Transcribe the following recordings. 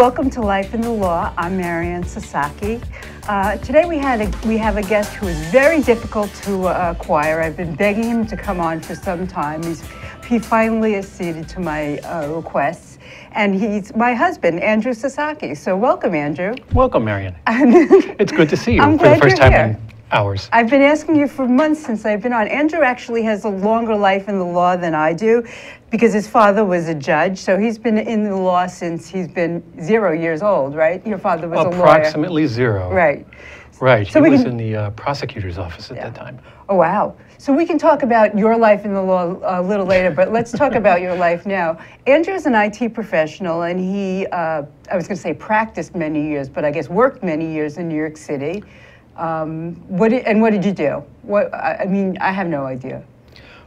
Welcome to Life in the Law. I'm Maryann Sasaki. Uh, today we had a, we have a guest who is very difficult to uh, acquire. I've been begging him to come on for some time. He's, he finally acceded to my uh, requests, and he's my husband, Andrew Sasaki. So welcome, Andrew. Welcome, Maryann. it's good to see you I'm for the first time here. in hours. I've been asking you for months since I've been on. Andrew actually has a longer life in the law than I do because his father was a judge. So he's been in the law since he's been zero years old, right? Your father was a lawyer. Approximately zero. Right. Right. So he was can- in the uh, prosecutor's office at Yeah. that time. Oh, wow. So we can talk about your life in the law a little later, but let's talk about your life now. Andrew is an IT professional, and he, uh, I was going to say practiced many years, but I guess worked many years in New York City. Um, what did, and what did you do? What, I mean, I have no idea.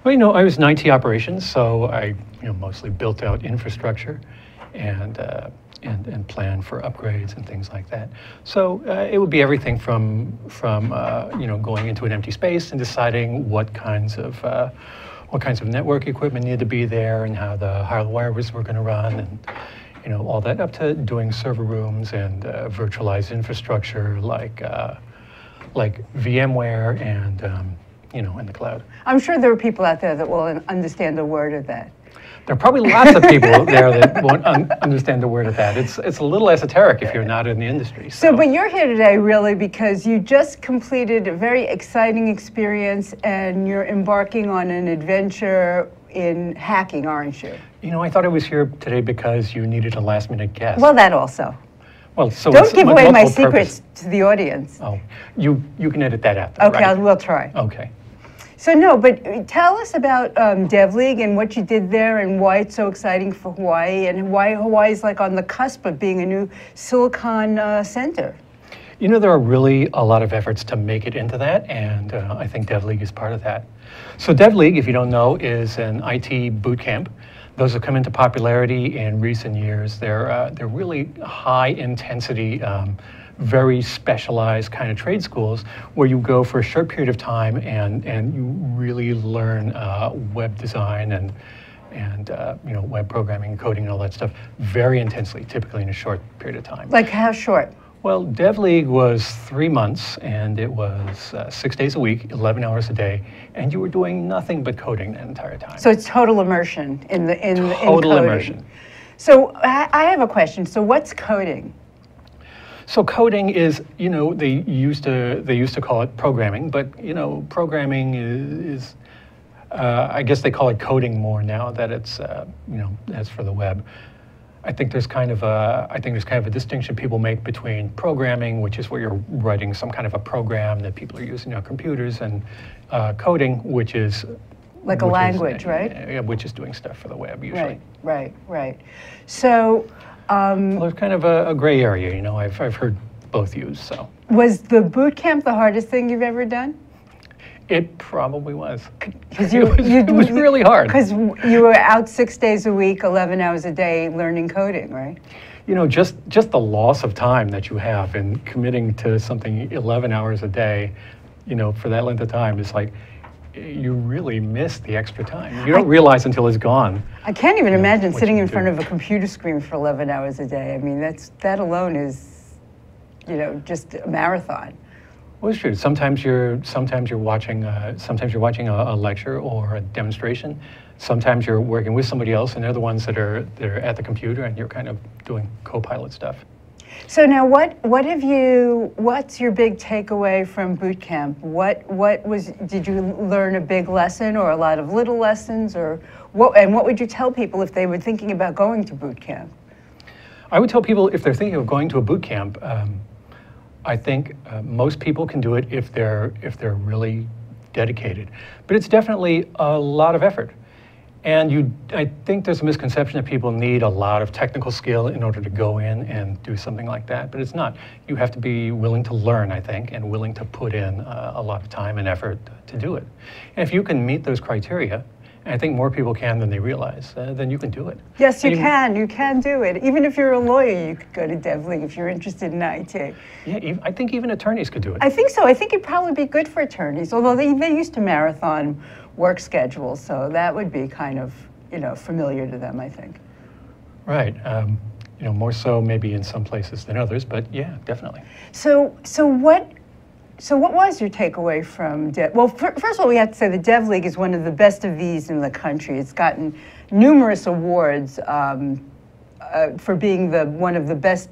Well, you know, I was in IT operations, so I you know, mostly built out infrastructure and, uh, and, and planned for upgrades and things like that. So uh, it would be everything from, from uh, you know, going into an empty space and deciding what kinds of, uh, what kinds of network equipment needed to be there and how the hardwires were going to run and you know, all that up to doing server rooms and uh, virtualized infrastructure like, uh, like VMware and, um, you know, in the cloud. I'm sure there are people out there that will un- understand a word of that. There are probably lots of people there that won't un- understand the word of that. It's, it's a little esoteric if you're not in the industry. So, but you're here today really because you just completed a very exciting experience and you're embarking on an adventure in hacking, aren't you? you know, I thought I was here today because you needed a last minute guest. Well, that also. Well, so Don't give away my purpose. secrets to the audience. Oh, you, you can edit that out. Though, Okay, I right? will try. Okay. So, no, but uh, tell us about um, DevLeague and what you did there and why it's so exciting for Hawaii and why Hawaii is like on the cusp of being a new Silicon uh, center. You know, there are really a lot of efforts to make it into that, and uh, I think DevLeague is part of that. So DevLeague, if you don't know, is an IT boot camp. Those have come into popularity in recent years. They're, uh, they're really high intensity, um, very specialized kind of trade schools where you go for a short period of time and, and you really learn uh, web design and, and uh, you know, web programming and coding and all that stuff very intensely, typically in a short period of time. Like, how short? Well, DevLeague was three months, and it was uh, six days a week, 11 hours a day, and you were doing nothing but coding that entire time. So it's total immersion in the in, in Total coding. immersion. So I, I have a question. So what's coding? So coding is, you know, they used to they used to call it programming, but you know, programming is, is uh, I guess they call it coding more now that it's, uh, you know, as for the web. I think there's kind of a I think there's kind of a distinction people make between programming, which is where you're writing some kind of a program that people are using on computers, and uh, coding, which is Like a is, language, uh, right? Yeah, which is doing stuff for the web usually. Right, right, right. So um, Well, there's kind of a, a gray area, you know. I've I've heard both used, so was the boot camp the hardest thing you've ever done? it probably was. Because it, was, it was really hard. Because you were out six days a week, 11 hours a day learning coding, right? You know, just just the loss of time that you have in committing to something 11 hours a day, you know, for that length of time is like you really miss the extra time. You don't realize until it's gone. I can't even imagine sitting in do. front of a computer screen for 11 hours a day. I mean, that's that alone is, you know, just a marathon. Well, it's true. Sometimes you're sometimes you're watching uh, sometimes you're watching a, a lecture or a demonstration. Sometimes you're working with somebody else, and they're the ones that are they're at the computer, and you're kind of doing co-pilot stuff. So now, what what have you? What's your big takeaway from boot camp? What what was? Did you learn a big lesson, or a lot of little lessons, or what? And what would you tell people if they were thinking about going to boot camp? I would tell people if they're thinking of going to a boot camp, um, I think uh, most people can do it if they're if they're really dedicated. But it's definitely a lot of effort. And you, I think there's a misconception that people need a lot of technical skill in order to go in and do something like that, but it's not. You have to be willing to learn, I think, and willing to put in uh, a lot of time and effort to do it. And if you can meet those criteria, and I think more people can than they realize, uh, then you can do it. Yes, you And can. You can do it. Even if you're a lawyer, you could go to DevLeague if you're interested in IT. Yeah, I think even attorneys could do it. I think so. I think it'd probably be good for attorneys, although they, they used to marathon work schedules, so that would be kind of, you know, familiar to them, I think. Right. Um, you know, more so maybe in some places than others, but yeah, definitely. So, so what? So, what was your takeaway from? De- well, fir- first of all, we have to say the Dev League is one of the best of these in the country. It's gotten numerous awards um, uh, for being the one of the best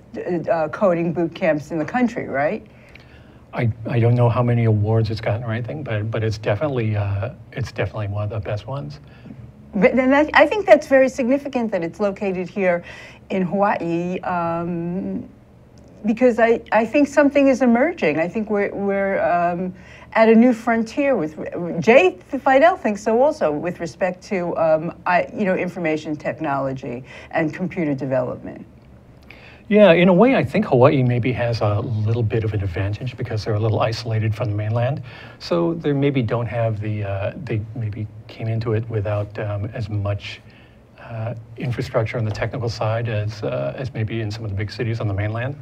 uh, coding boot camps in the country, right? I, I don't know how many awards it's gotten or anything, but but it's definitely uh, it's definitely one of the best ones. But then that, I think that's very significant that it's located here in Hawaii. Um, because I, I think something is emerging. I think we're, we're um, at a new frontier with Jay Fidel thinks so also with respect to um, I, you know information technology and computer development. Yeah, in a way, I think Hawaii maybe has a little bit of an advantage because they're a little isolated from the mainland. So they maybe don't have the, uh, they maybe came into it without um, as much uh, infrastructure on the technical side as, uh, as maybe in some of the big cities on the mainland.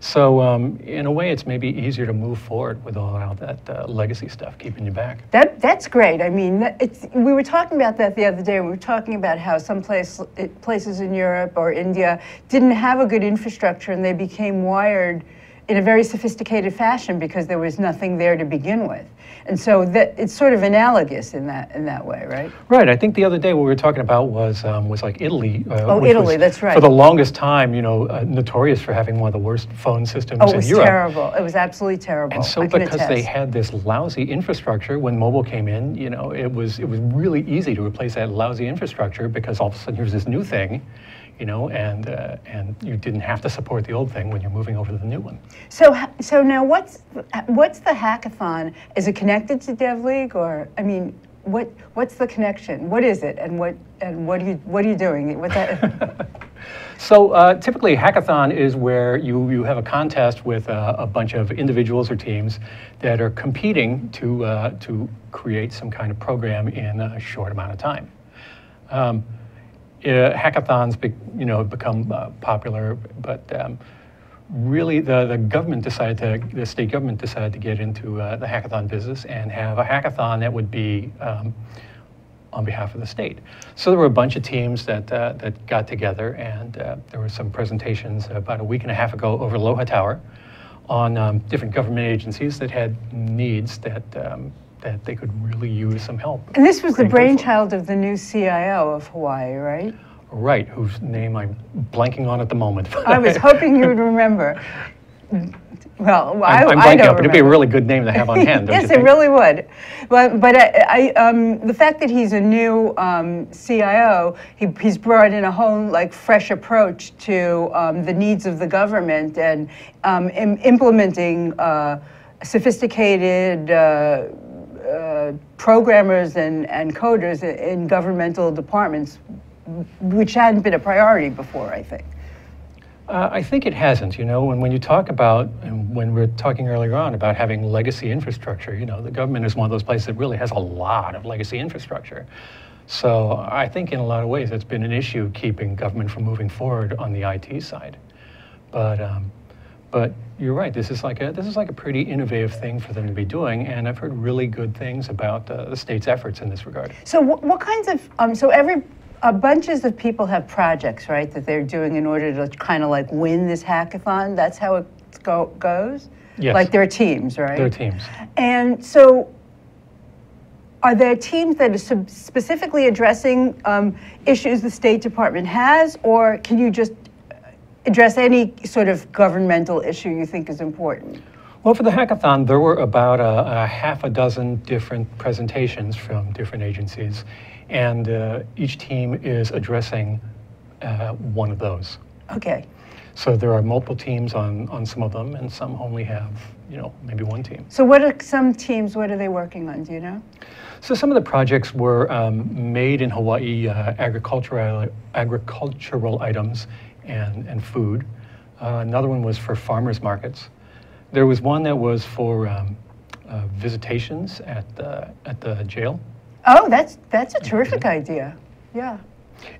So um, in a way, it's maybe easier to move forward with all that uh, legacy stuff keeping you back. That that's great. I mean, we were talking about that the other day. We were talking about how some place, places in Europe or India didn't have a good infrastructure, and they became wired in a very sophisticated fashion because there was nothing there to begin with. And so that it's sort of analogous in that in that way, right? Right. I think the other day what we were talking about was um, was like Italy. Uh, oh, Italy. that's right. For the longest time, you know, uh, notorious for having one of the worst phone systems in Europe. oh, it was terrible. It was absolutely terrible. And so because attest. they had this lousy infrastructure, when mobile came in, you know, it was it was really easy to replace that lousy infrastructure because all of a sudden here's this new thing you know, and uh, and you didn't have to support the old thing when you're moving over to the new one. So so now what's what's the hackathon? Is it connected to DevLeague or I mean, what what's the connection? What is it, and what and what are you what are you doing? What that? so uh, typically, a hackathon is where you you have a contest with uh, a bunch of individuals or teams that are competing to uh, to create some kind of program in a short amount of time. Um, hackathons, be, you know, become uh, popular, but um, really the, the government decided to, the state government decided to get into uh, the hackathon business and have a hackathon that would be um, on behalf of the state. So there were a bunch of teams that, uh, that got together and uh, there were some presentations about a week and a half ago over Aloha Tower on um, different government agencies that had needs that um, that they could really use some help. And this was the brainchild of the new CIO of Hawaii, right? Right, whose name I'm blanking on at the moment. I was hoping you would remember. Well, I, I'm, I'm blanking out, but it'd be a really good name to have on hand. yes, it really would. But but I, I um, the fact that he's a new um, CIO, he, he's brought in a whole like fresh approach to um, the needs of the government and um, Im- implementing uh, sophisticated. Uh, programmers and, and coders in governmental departments, which hadn't been a priority before, I think. Uh, I think it hasn't. You know, when, when you talk about, and when we are talking earlier on about having legacy infrastructure, you know, the government is one of those places that really has a lot of legacy infrastructure. So I think in a lot of ways it's been an issue keeping government from moving forward on the IT side. But um, but you're right. This is like a this is like a pretty innovative thing for them to be doing, and I've heard really good things about uh, the state's efforts in this regard. So, what, what kinds of um, so every uh, bunches of people have projects, right, that they're doing in order to kind of like win this hackathon. That's how it go, goes. Yes. Like there are teams, right? There are teams. And so are there teams that are specifically addressing um, issues the State Department has, or can you just address any sort of governmental issue you think is important? Well, for the hackathon, there were about a, a half a dozen different presentations from different agencies, and uh, each team is addressing uh, one of those. Okay. So there are multiple teams on, on some of them, and some only have, you know, maybe one team. So what are some teams, what are they working on, do you know? So some of the projects were um, made in Hawaii uh, agricultural, agricultural items and, and food. Uh, another one was for farmers markets. There was one that was for um, uh, visitations at the, at the jail. Oh, that's, that's a terrific idea. Yeah.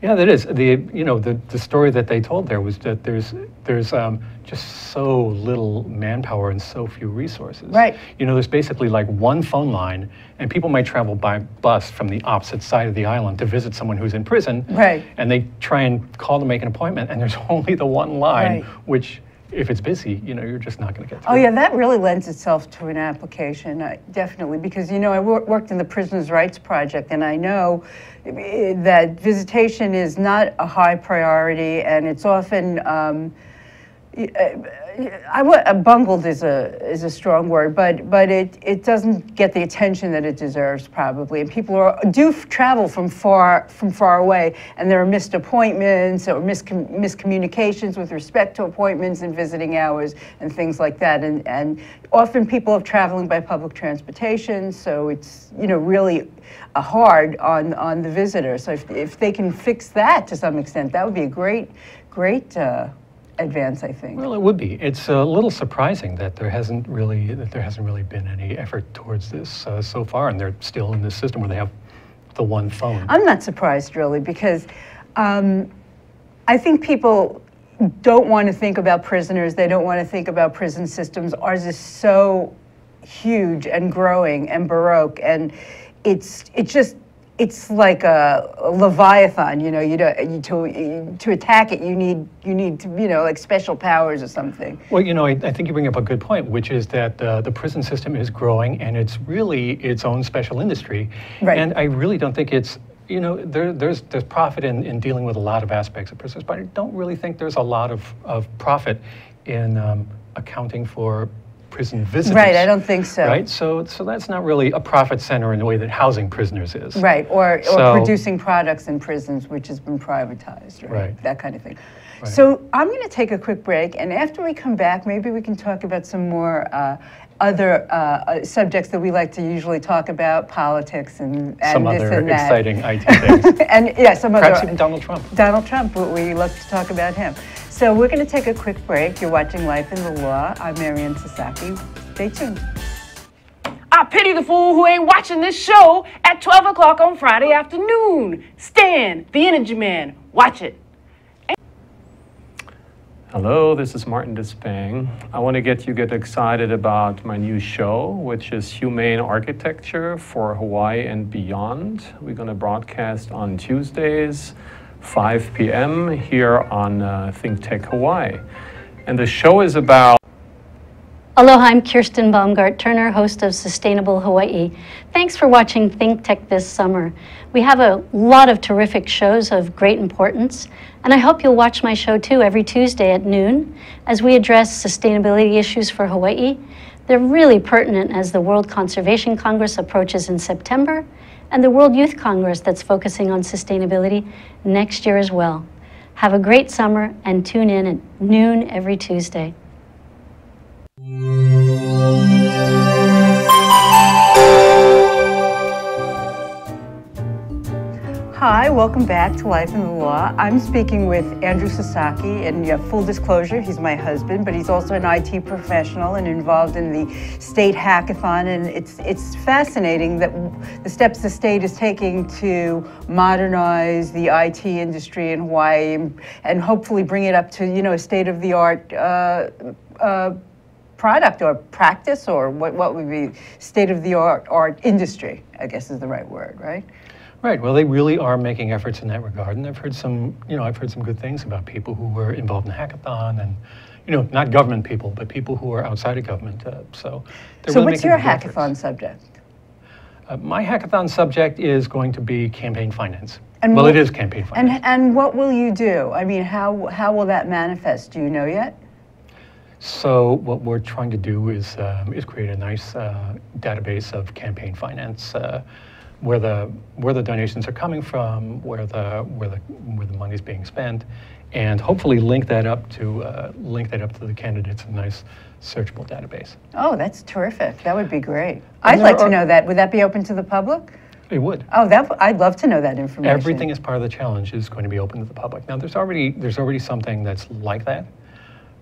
Yeah, that is the you know the, the story that they told there was that there's there's um, just so little manpower and so few resources. Right. You know, there's basically like one phone line, and people might travel by bus from the opposite side of the island to visit someone who's in prison. Right. And they try and call to make an appointment, and there's only the one line, Right. which if it's busy, you know, you're just not going to get through. Oh yeah, that really lends itself to an application, uh, definitely, because you know I wor- worked in the Prisoners' Rights Project, and I know eh, that visitation is not a high priority, and it's often. Um, I uh, bungled is a is a strong word, but but it, it doesn't get the attention that it deserves probably, and people are, do travel from far from far away, and there are missed appointments or miscom- miscommunications with respect to appointments and visiting hours and things like that, and and often people are traveling by public transportation, so it's you know really hard on on the visitor. So if if they can fix that to some extent, that would be a great great. Uh, advance, I think. Well, it would be. It's a little surprising that there hasn't really that there hasn't really been any effort towards this uh, so far, and they're still in this system where they have the one phone. I'm not surprised, really, because um, I think people don't want to think about prisoners. They don't want to think about prison systems. Ours is so huge and growing and baroque, and it's it's just it's like a, a leviathan. You know, you, don't, you to to attack it, you need you need to, you know like special powers or something. Well, you know, I, I think you bring up a good point, which is that uh, the prison system is growing, and it's really its own special industry. Right. And I really don't think it's you know there, there's there's profit in, in dealing with a lot of aspects of prisons, but I don't really think there's a lot of, of profit in um, accounting for prison visitors. Right, I don't think so. Right, so so that's not really a profit center in the way that housing prisoners is. Right, or, or producing products in prisons, which has been privatized, right? Right. That kind of thing. Right. So I'm going to take a quick break, and after we come back, maybe we can talk about some more uh, other uh, uh, subjects that we like to usually talk about, politics and, and Some this other and exciting IT things. and yeah, some Perhaps other. even Donald Trump. Donald Trump, we love to talk about him. So we're going to take a quick break. You're watching Life in the Law. I'm Maryann Sasaki. Stay tuned. I pity the fool who ain't watching this show at 12 o'clock on Friday afternoon. Stan, the Energy Man, watch it. Hello, this is Martin Despang. I want to get you get excited about my new show, which is Humane Architecture for Hawaii and Beyond. We're going to broadcast on Tuesdays, 5 p.m. here on uh, Think Tech Hawaii. And the show is about Aloha, I'm Kirsten Baumgart Turner, host of Sustainable Hawaii. Thanks for watching Think Tech this summer. We have a lot of terrific shows of great importance, and I hope you'll watch my show too every Tuesday at noon as we address sustainability issues for Hawaii. They're really pertinent as the World Conservation Congress approaches in September and the World Youth Congress that's focusing on sustainability next year as well. Have a great summer and tune in at noon every Tuesday. Welcome back to Life in the Law. I'm speaking with Andrew Sasaki, and yeah, full disclosure, he's my husband, but he's also an IT professional and involved in the state hackathon. And it's it's fascinating that the steps the state is taking to modernize the IT industry in Hawaii and, and hopefully bring it up to you know a state of the art. Uh, uh, product or practice or what, what would be state of the art art industry i guess is the right word right Right. Well, they really are making efforts in that regard, and I've heard some, you know, I've heard some good things about people who were involved in the hackathon, and you know, not government people, but people who are outside of government. Uh, so, they're so really what's your big efforts. hackathon subject Uh, my hackathon subject is going to be campaign finance. And well, what- it is campaign finance. And, and what will you do? I mean, how, how will that manifest? Do you know yet? So what we're trying to do is um, is create a nice uh, database of campaign finance, uh, where the where the donations are coming from, where the where the where the money's being spent, and hopefully link that up to uh, link that up to the candidates in a nice searchable database. Oh, that's terrific. That would be great. I'd there like to know that. Would that be open to the public? It would. Oh, that, I'd love to know that information. Everything as part of the challenge is going to be open to the public. Now, there's already there's already something that's like that,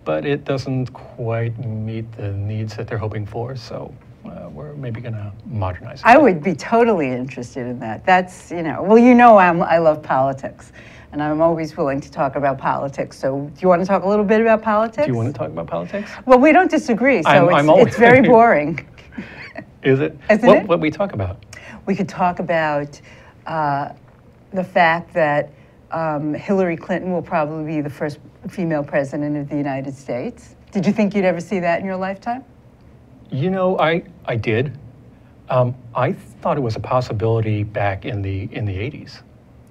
but it doesn't quite meet the needs that they're hoping for. So uh, we're maybe going to modernize it. I would be totally interested in that. That's, you know, well, you know, I'm, I love politics, and I'm always willing to talk about politics. So, do you want to talk a little bit about politics? Do you want to talk about politics? Well, we don't disagree, so I'm- it's, I'm always- it's very boring. Is it? Isn't what, it? What we talk about? We could talk about uh, the fact that um, Hillary Clinton will probably be the first female president of the United States. Did you think you'd ever see that in your lifetime? You know, I I did. Um, I thought it was a possibility back in the in the 80s.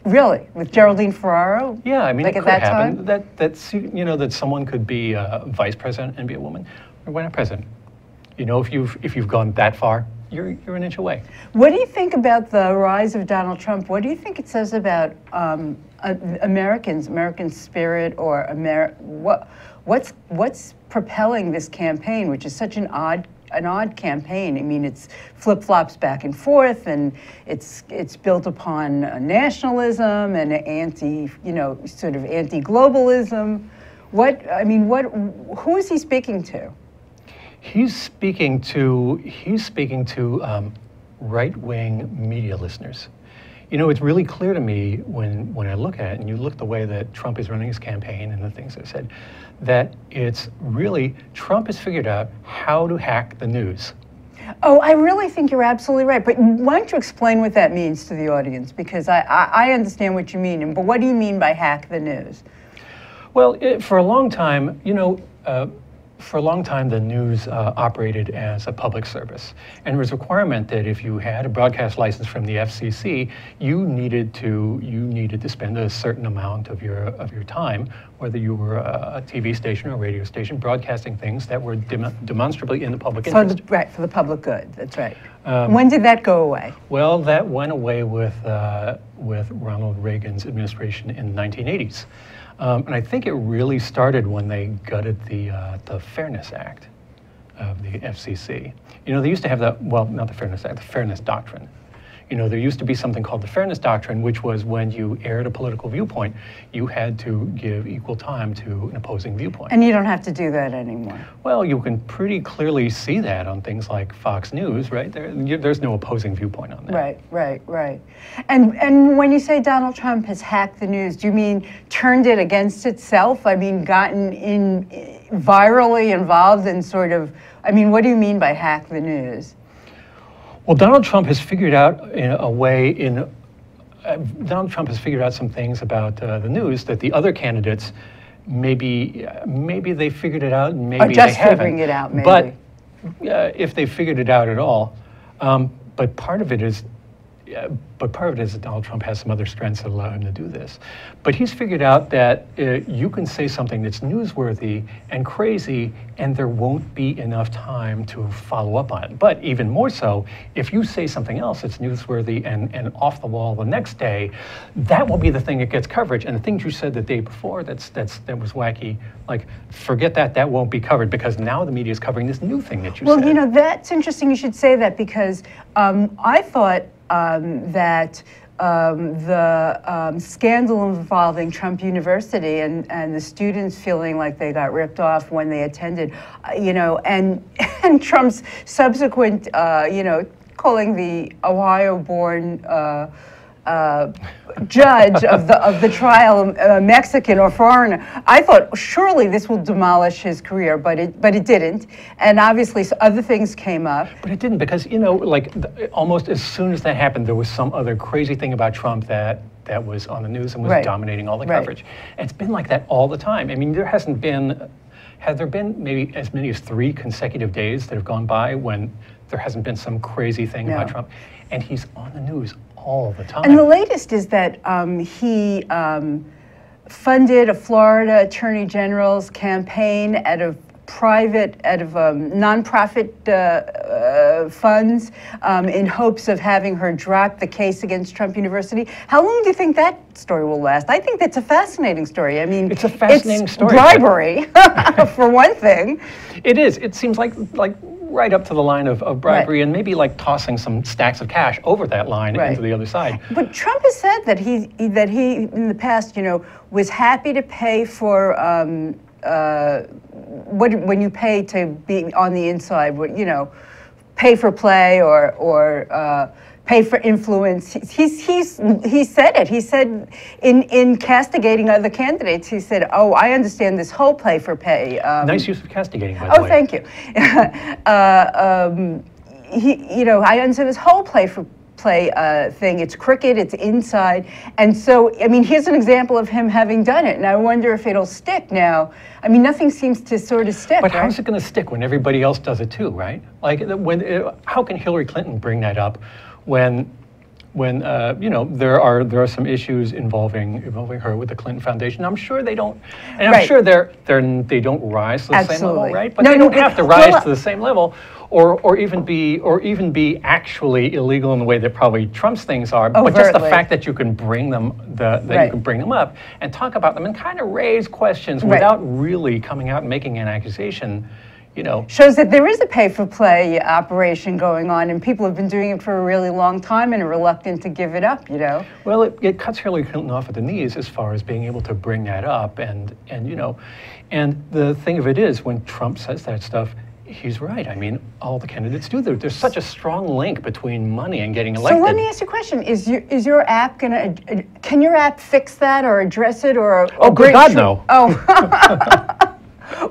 Really, with Geraldine Ferraro? Yeah, I mean, like it at could that happen. time. That that's you know that someone could be uh, vice president and be a woman, or why not president? You know, if you've if you've gone that far, you're you're an inch away. What do you think about the rise of Donald Trump? What do you think it says about um, uh, Americans, American spirit, or Amer- what, what's what's propelling this campaign, which is such an odd an odd campaign? I mean, it's flip flops back and forth, and it's it's built upon nationalism and anti, you know, sort of anti globalism. What I mean, what who is he speaking to? He's speaking to he's speaking to um, right-wing media listeners. You know, it's really clear to me when when I look at it, and you look the way that Trump is running his campaign and the things that said, that it's really Trump has figured out how to hack the news. Oh, I really think you're absolutely right. But why don't you explain what that means to the audience? Because I, I, I understand what you mean, but what do you mean by hack the news? Well, it, for a long time, you know, uh, for a long time, the news uh, operated as a public service, and there was a requirement that if you had a broadcast license from the FCC, you needed to you needed to spend a certain amount of your of your time, whether you were a, a TV station or a radio station, broadcasting things that were dem- demonstrably in the public For interest. the, right, for the public good. That's right. Um, when did that go away? Well, that went away with, uh, with Ronald Reagan's administration in the 1980s. Um, and I think it really started when they gutted the, uh, the Fairness Act of the FCC. You know, they used to have that, well, not the Fairness Act, the Fairness Doctrine. You know, there used to be something called the Fairness Doctrine, which was when you aired a political viewpoint, you had to give equal time to an opposing viewpoint. And you don't have to do that anymore. Well, you can pretty clearly see that on things like Fox News, right? There, you, there's no opposing viewpoint on that. Right, right, right. And and when you say Donald Trump has hacked the news, do you mean turned it against itself? I mean, gotten in virally involved in sort of. I mean, what do you mean by hack the news? Well, Donald Trump has figured out in a way in uh, Donald Trump has figured out some things about uh, the news that the other candidates maybe uh, maybe they figured it out and maybe just they haven't. figuring it out, But maybe. uh, if they figured it out at all, um, but part of it is. Yeah, but part of it is that Donald Trump has some other strengths that allow him to do this. But he's figured out that uh, you can say something that's newsworthy and crazy, and there won't be enough time to follow up on it. But even more so, if you say something else that's newsworthy and, and off the wall the next day, that will be the thing that gets coverage. And the things you said the day before that's, that's, that was wacky, like, forget that, that won't be covered because now the media is covering this new thing that you Well, said. Well, you know, that's interesting you should say that because um, I thought um, that um, the um, scandal involving Trump University and, and the students feeling like they got ripped off when they attended, uh, you know, and, and Trump's subsequent, uh, you know, calling the Ohio born uh, uh, judge of the of the trial, uh, Mexican or foreigner. I thought surely this will demolish his career, but it but it didn't. And obviously, s- other things came up. But it didn't because you know, like almost as soon as that happened, there was some other crazy thing about Trump that that was on the news and was Right. dominating all the Right. coverage. And it's been like that all the time. I mean, there hasn't been, has there been maybe as many as three consecutive days that have gone by when there hasn't been some crazy thing about Trump, and he's on the news all the time. And the latest is that um, he um, funded a Florida Attorney General's campaign out of private, out of um, nonprofit uh, uh, funds um, in hopes of having her drop the case against Trump University. How long do you think that story will last? I think that's a fascinating story. I mean, It's a fascinating story, but- Bribery, for one thing. It is. It seems like like right up to the line of, of bribery and maybe like tossing some stacks of cash over that line Right. into the other side. But Trump has said that he that he in the past, you know, was happy to pay for um, uh, what when you pay to be on the inside, what you know, pay for play or or uh, pay for influence. He's he's he said it. He said in in castigating other candidates, he said, "Oh, I understand this whole play for pay." Um, Nice use of castigating, by the Oh, way. thank you. uh, um, he, you know, I understand this whole play for play uh, thing. It's crooked, It's inside, and so I mean, here's an example of him having done it. And I wonder if it'll stick now. I mean, nothing seems to sort of stick. But right? how's it going to stick when everybody else does it too, right? Like, when uh, how can Hillary Clinton bring that up when when uh, you know there are there are some issues involving involving her with the Clinton Foundation? I'm sure they don't, and I'm Right. sure they're they're they don't rise to the same level, right? But No, they no, don't have to rise to the same level. Or, or even be or even be actually illegal in the way that probably Trump's things are, but just the fact that you can bring them the, that you can bring them up and talk about them and kind of raise questions Right. without really coming out and making an accusation, you know, shows that there is a pay for play operation going on, and people have been doing it for a really long time and are reluctant to give it up. You know. Well, it, it cuts Hillary Clinton off at the knees as far as being able to bring that up, and and you know, and the thing of it is, when Trump says that stuff, he's right. I mean, all the candidates do. There, there's such a strong link between money and getting elected. So let me ask you a question: Is your is your app gonna? uh, Can your app fix that or address it or? Oh, or good bring- God, no. Oh.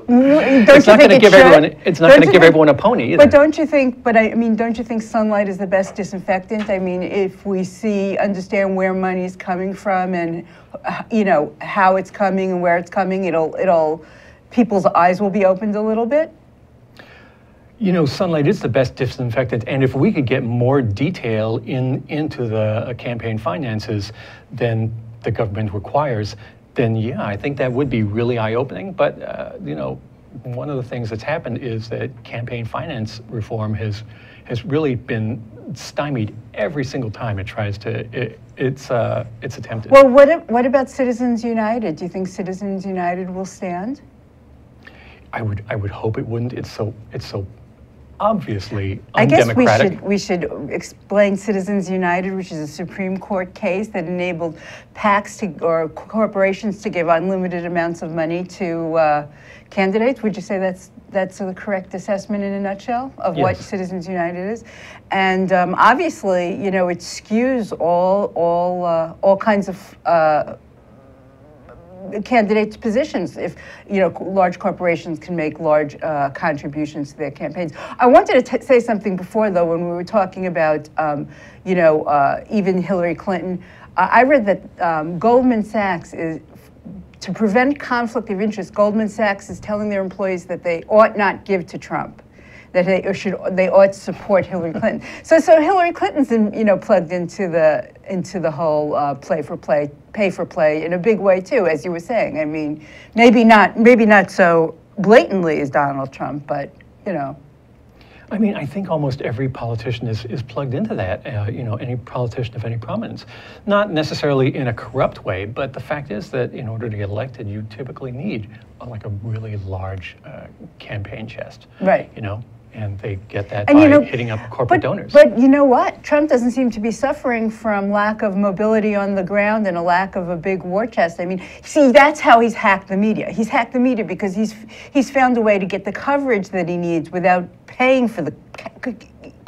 don't it's you not going think to it give should? everyone. It's not going to give think- everyone a pony either. But don't you think? But I, I mean, don't you think sunlight is the best disinfectant? I mean, if we see, understand where money's coming from, and uh, you know how it's coming and where it's coming, it'll it'll people's eyes will be opened a little bit. You know, sunlight is the best disinfectant, and if we could get more detail in into the uh, campaign finances than the government requires, then yeah, I think that would be really eye-opening. But uh, you know, one of the things that's happened is that campaign finance reform has has really been stymied every single time it tries to it, it's uh, it's attempted. Well, what what about Citizens United? Do you think Citizens United will stand? I would I would hope it wouldn't. It's so it's so obviously I guess we should we should explain Citizens United, which is a Supreme Court case that enabled PACs to, or corporations to give unlimited amounts of money to uh, candidates. Would you say that's that's the correct assessment in a nutshell of what Citizens United is? And um, obviously, you know, it skews all all uh, all kinds of. Uh, candidates' positions if you know large corporations can make large uh, contributions to their campaigns. I wanted to say something before though when we were talking about um, you know uh, even Hillary Clinton. Uh, I read that um, Goldman Sachs is. To prevent conflict of interest, Goldman Sachs is telling their employees that they ought not give to Trump that they should they ought to support Hillary Clinton. So so Hillary Clinton's in, you know plugged into the into the whole uh, play for play, pay for play in a big way too, as you were saying. I mean, maybe not maybe not so blatantly as Donald Trump, but you know. I mean, I think almost every politician is, is plugged into that, uh, you know, any politician of any prominence. Not necessarily in a corrupt way, but the fact is that in order to get elected, you typically need uh, like a really large uh, campaign chest. Right. You know, and they get that And by you know, hitting up corporate but, donors. But you know what? Trump doesn't seem to be suffering from lack of mobility on the ground and a lack of a big war chest. I mean, see, that's how he's hacked the media. He's hacked the media because he's he's found a way to get the coverage that he needs without paying for the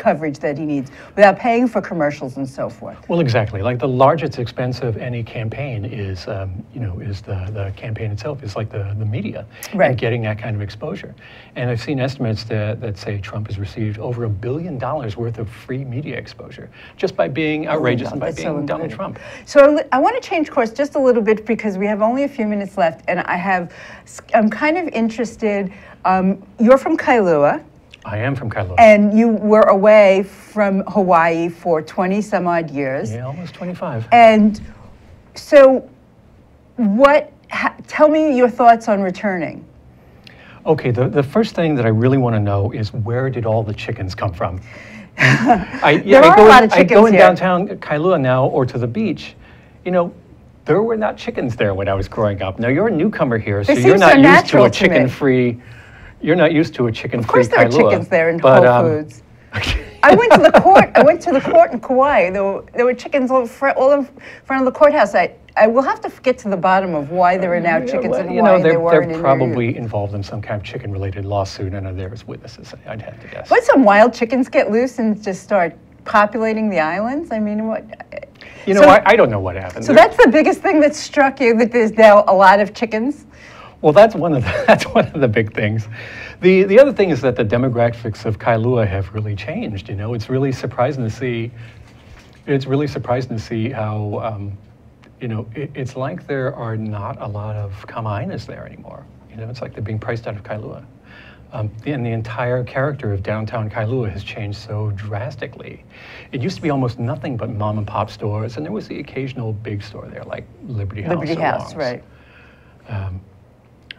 coverage that he needs, without paying for commercials and so forth. Well, exactly. Like the largest expense of any campaign is, um, you know, is the, the campaign itself. Is like the, the media Right. and getting that kind of exposure. And I've seen estimates that, that say Trump has received over a billion dollars worth of free media exposure just by being outrageous and by That's so being Donald. Trump. So I want to change course just a little bit because we have only a few minutes left, and I have, I'm kind of interested. Um, you're from Kailua. I am from Kailua. And you were away from Hawaii for 20 some odd years. yeah, almost 25. And so, what, ha, tell me your thoughts on returning. Okay, the, the first thing that I really want to know is where did all the chickens come from? I, yeah, There I are go a lot in, of I go in here. downtown Kailua now or to the beach. You know, there were not chickens there when I was growing up. Now you're a newcomer here, so you're not so used to a chicken-free. You're not used to a chicken-free Of course, there are Kailua, chickens there in but, Whole um, Foods. I went to the court. I went to the court in Kauai. There were, there were chickens all, all in front of the courthouse. I, I will have to get to the bottom of why there are now chickens Well, in you Hawaii know, and there they're, weren't they're probably involved in some kind of chicken-related lawsuit and are there as witnesses, I'd have to guess. What some wild chickens get loose and just start populating the islands? I mean, what? You know, so- I, I don't know what happened. So There- that's the biggest thing that struck you that there's now a lot of chickens. Well, that's one of the, that's one of the big things. The the other thing is that the demographics of Kailua have really changed. You know, it's really surprising to see. It's really surprising to see how. Um, you know, it, it's like there are not a lot of Kama'ainas there anymore. You know, it's like they're being priced out of Kailua. Um, and the entire character of downtown Kailua has changed so drastically. It used to be almost nothing but mom and pop stores, and there was the occasional big store there, like Liberty House. Liberty House, Long's right?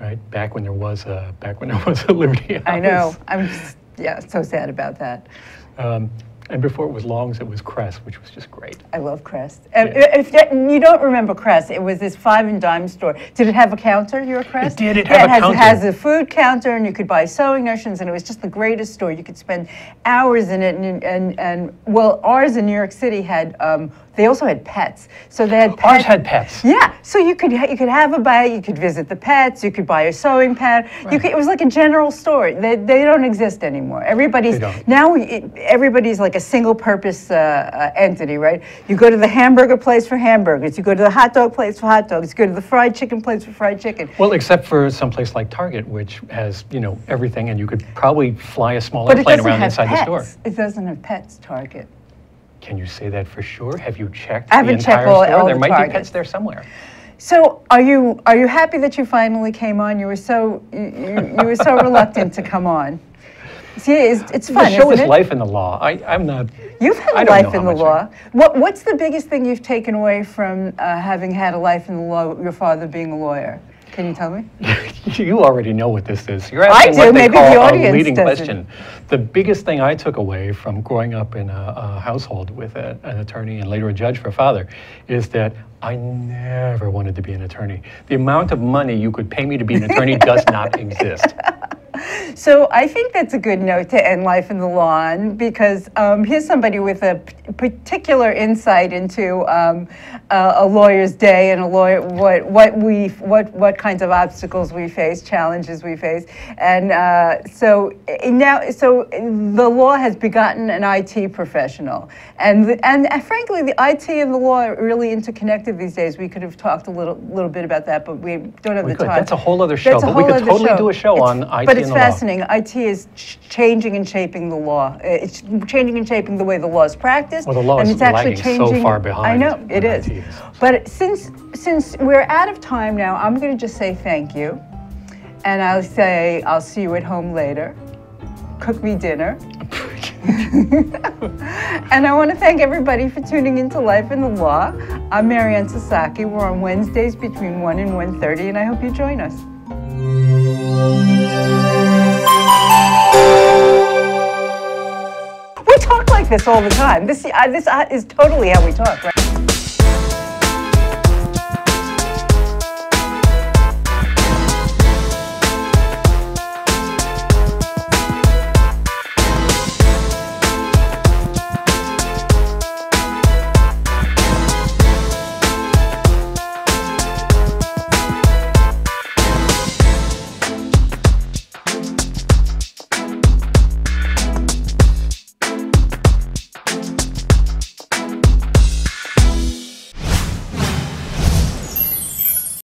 Right? Back when there was a back when there was a Liberty House. I know. I'm just, yeah, so sad about that. Um, and before it was Longs, it was Crest, which was just great. I love Crest. And Yeah. If that, you don't remember Crest, it was this five and dime store. Did it have a counter? Your Crest? It did, it yeah, had a has, counter. It has a food counter, and you could buy sewing notions, and it was just the greatest store. You could spend hours in it, and and, and well, ours in New York City had. Um, they also had pets, so they had pets. Ours had pets. Yeah, so you could you could have a bite, you could visit the pets, you could buy a sewing pad. You could, it was like a general store. They, they don't exist anymore. Everybody's They don't. now everybody's like a single purpose uh, uh, entity, right? You go to the hamburger place for hamburgers, you go to the hot dog place for hot dogs, you go to the fried chicken place for fried chicken. Well, except for some place like Target, which has you know everything, and you could probably fly a small But it airplane around inside pets. the store. It doesn't have pets. Target. Can you say that for sure? Have you checked I the haven't checked entire all- store? all there the might Targets. be pets there somewhere. So are you are you happy that you finally came on? You were so you, you, you were so reluctant to come on. See, it's, it's fun. the show is it? life in the law. I, I'm not. You've had a life in the much I- law. What, what's the biggest thing you've taken away from uh, having had a life in the law, your father being a lawyer? Can you tell me? you already know what this is. You're I asking do, what they maybe call the a leading doesn't. question. The biggest thing I took away from growing up in a, a household with a, an attorney and later a judge for a father is that I never wanted to be an attorney. The amount of money you could pay me to be an attorney does not exist. So I think that's a good note to end life in the law on because um, here's somebody with a p- particular insight into um, uh, a lawyer's day and a lawyer what what we what what kinds of obstacles we face, challenges we face, and uh, so uh, now so the law has begotten an IT professional, and the, and uh, frankly the IT and the law are really interconnected these days. We could have talked a little little bit about that, but we don't have We the could. time. That's a whole other show, That's but we could totally do a show It's- on IT But it's and the law. fascinating. IT is ch- changing and shaping the law. Uh, It's changing and shaping the way the law is practiced. Well, the law and is it's actually lagging so changing. far I know it is. IT is. But since since we're out of time now, I'm going to just say thank you, and I'll say I'll see you at home later. Cook me dinner. and I want to thank everybody for tuning into Life in the Law. I'm Maryann Sasaki. We're on Wednesdays between 1 and 1.30, and I hope you join us. Like this all the time. This, this is totally how we talk, right?